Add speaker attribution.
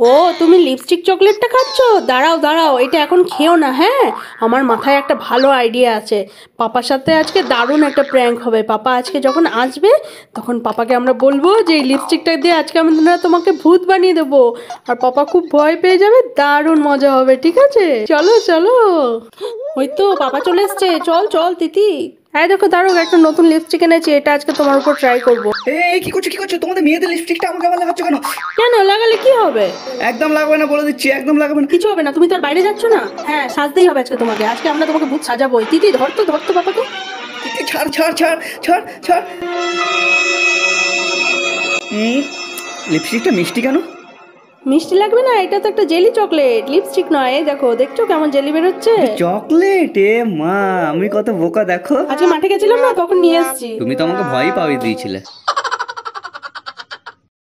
Speaker 1: ও, তুমি লিপস্টিক চকলেটটা খাচ্ছ? দাঁড়াও দাঁড়াও, এটা এখন খেও না হ্যাঁ? আমার মাথায় একটা ভালো আইডিয়া আছে। পাপার সাথে আজকে দারুণ একটা প্র্যাঙ্ক হবে। পাপা আজকে যখন আসবে, তখন পাপাকে আমরা বলব যে, এই লিপস্টিকটা দিয়ে আজকে আমরা তোমাকে ভূত বানিয়ে দেবো। আর পাপা খুব ভয় পেয়ে যাবে, দারুণ মজা হবে, ঠিক আছে? চলো চলো। ওই তো, পাপা চলে এসছে। চল চল তিতি হ্যাঁ দেখো দারুণ একটা নতুন লিপস্টিক এনেছি এটা আজকে তোমার উপর ট্রাই করব।
Speaker 2: এই কি করছ কি করছ? তোমাদের মেয়েদের লিপস্টিকটা আমাকে আবার লাগাচ্ছ কেন?
Speaker 1: কেন লাগালে কি হবে?
Speaker 2: একদম লাগবে না বলে দিচ্ছি একদম লাগবে না।
Speaker 1: কিছু হবে না তুমি তো আর বাইরে যাচ্ছ না? হ্যাঁ সাজতেই হবে আজকে তোমাকে আজকে আমরা তোমাকে ভূত সাজাবোই। দিদি ধরতো ধরতো বাবাকে।
Speaker 2: এই ছাড় ছাড় ছাড় ছাড় ছাড়। হুম লিপস্টিকটা মিষ্টি কেন?
Speaker 1: মিষ্টি লাগবে না? এটা তো একটা জেলি চকলেট লিপস্টিক নয়। এই দেখো দেখছ কেমন জেলি বেরোচ্ছে?
Speaker 2: চকলেট? এ মা আমি কত বোকা দেখো।
Speaker 1: আজকে মাঠে গেছিলাম না? তখন নিয়ে আসছি
Speaker 2: তুমি তো আমাকে ভয়ই পাওয়ি দিয়েছিলে।